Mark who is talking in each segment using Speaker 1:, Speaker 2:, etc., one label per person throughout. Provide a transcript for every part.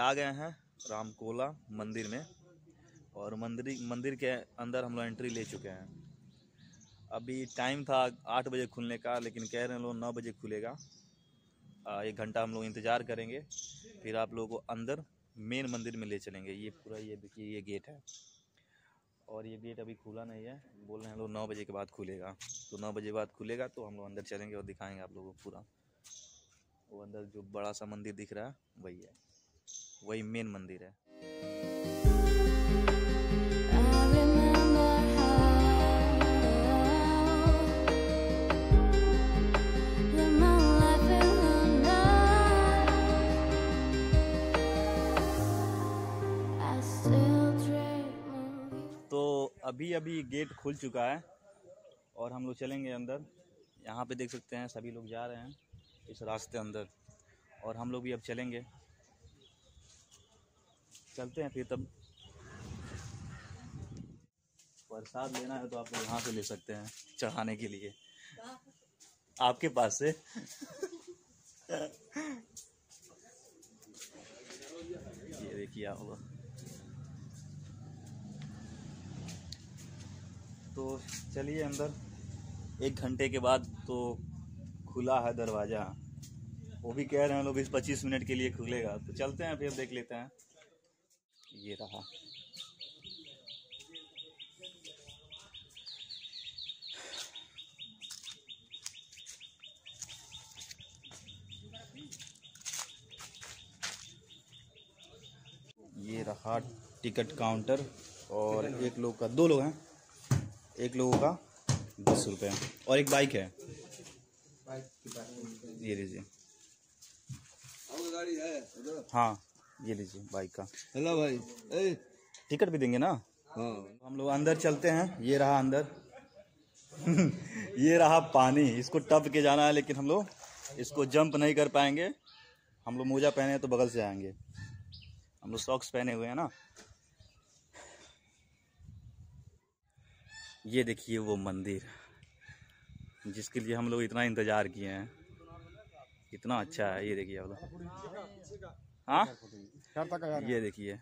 Speaker 1: आ गए हैं रामकोला मंदिर में और मंदिर मंदिर के अंदर हम लोग एंट्री ले चुके हैं। अभी टाइम था आठ बजे खुलने का, लेकिन कह रहे हैं लोग नौ बजे खुलेगा। एक घंटा हम लोग इंतज़ार करेंगे, फिर आप लोगों को अंदर मेन मंदिर में ले चलेंगे। ये पूरा ये देखिए, ये गेट है। और ये गेट अभी खुला नहीं है। बोल रहे हैं लोग नौ बजे के बाद खुलेगा। तो नौ बजे बाद खुलेगा तो हम लोग अंदर चलेंगे और दिखाएँगे आप लोगों को पूरा। वो अंदर जो बड़ा सा मंदिर दिख रहा है, वही है। वही मेन मंदिर है. तो अभी अभी गेट खुल चुका है और हम लोग चलेंगे अंदर। यहाँ पे देख सकते हैं, सभी लोग जा रहे हैं इस रास्ते अंदर। और हम लोग भी अब चलेंगे। चलते हैं फिर तब। प्रसाद लेना है तो आप यहाँ से ले सकते हैं चढ़ाने के लिए। आपके पास से। ये देखिए आप तो चलिए अंदर। एक घंटे के बाद तो खुला है दरवाज़ा। वो भी कह रहे हैं लोग बीस पच्चीस मिनट के लिए खुलेगा। तो चलते हैं फिर देख लेते हैं। ये रहा। ये रहा टिकट काउंटर और एक लोग का दो लोग हैं। एक लोगों का दस रुपये और एक बाइक है। ये लीजिए।
Speaker 2: हाँ।
Speaker 1: ये लीजिए बाइक का।
Speaker 2: हेलो भाई। ए।
Speaker 1: टिकट भी देंगे ना?
Speaker 2: हाँ।
Speaker 1: हम लोग अंदर चलते हैं। ये रहा अंदर। ये रहा पानी। इसको टप के जाना है लेकिन हम लोग इसको जंप नहीं कर पाएँगे। हम लोग मोजा पहने हैं तो बगल से आएँगे। हम लोग सॉक्स पहने हुए हैं ना। ये देखिए वो मंदिर जिसके लिए हम लोग इतना इंतज़ार किए हैं। इतना अच्छा है ये देखिए आप लोग। हाँ? ये देखिए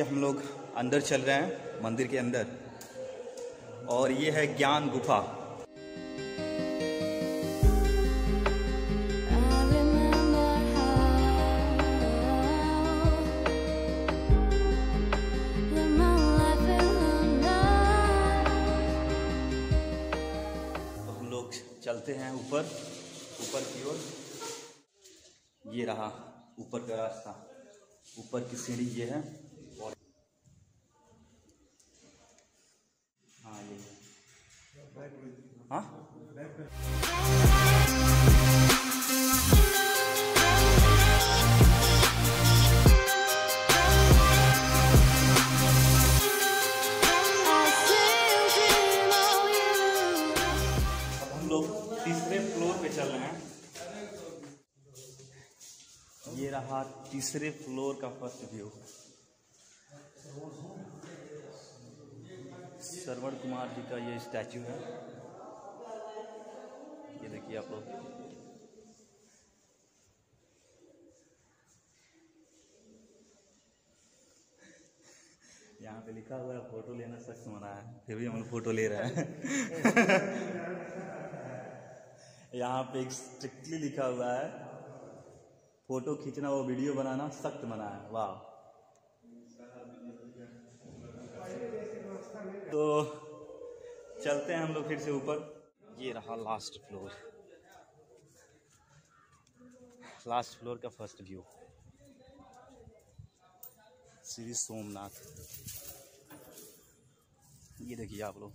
Speaker 1: हम लोग अंदर चल रहे हैं, मंदिर के अंदर। और ये है ज्ञान गुफा। चलते हैं ऊपर ऊपर की ओर। ये रहा ऊपर का रास्ता। ऊपर की सीढ़ी ये है। हैं? ये रहा तीसरे फ्लोर का फ़र्स्ट व्यू। श्रवण कुमार जी का ये स्टैचू है। ये देखिए आप लोग। यहाँ पे लिखा हुआ है, फ़ोटो लेना सख्त मना है। फिर भी हम लोग फ़ोटो ले रहे हैं। यहाँ पे एक स्ट्रिक्टली लिखा हुआ है, फ़ोटो खींचना वो वीडियो बनाना सख्त मना है। वाह। तो चलते हैं हम लोग फिर से ऊपर। ये रहा लास्ट फ्लोर लास्ट फ्लोर का फ़र्स्ट व्यू श्री सोमनाथ। ये देखिए आप लोग।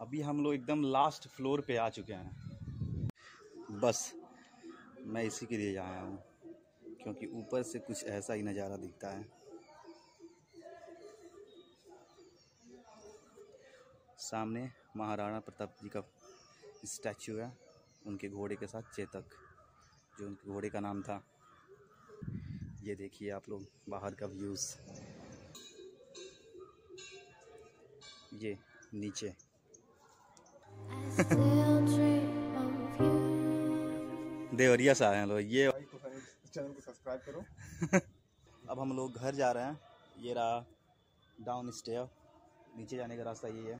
Speaker 1: अभी हम लोग एकदम लास्ट फ्लोर पे आ चुके हैं। बस, मैं इसी के लिए आया हूँ, क्योंकि ऊपर से कुछ ऐसा ही नज़ारा दिखता है। सामने महाराणा प्रताप जी का स्टैचू है उनके घोड़े के साथ चेतक जो उनके घोड़े का नाम था। ये देखिए आप लोग बाहर का व्यूज़ ये नीचे. देवरिया से आए हैं लोग ये
Speaker 3: चैनल को सब्सक्राइब करो।
Speaker 1: अब हम लोग घर जा रहे हैं ये रहा डाउन स्टेयर नीचे जाने का रास्ता ये है।